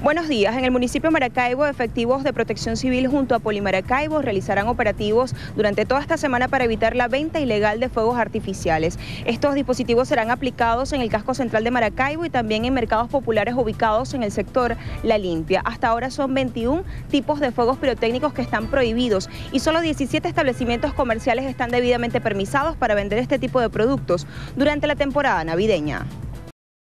Buenos días. En el municipio de Maracaibo, efectivos de protección civil junto a Polimaracaibo realizarán operativos durante toda esta semana para evitar la venta ilegal de fuegos artificiales. Estos dispositivos serán aplicados en el casco central de Maracaibo y también en mercados populares ubicados en el sector La Limpia. Hasta ahora son 21 tipos de fuegos pirotécnicos que están prohibidos y solo 17 establecimientos comerciales están debidamente permisados para vender este tipo de productos durante la temporada navideña.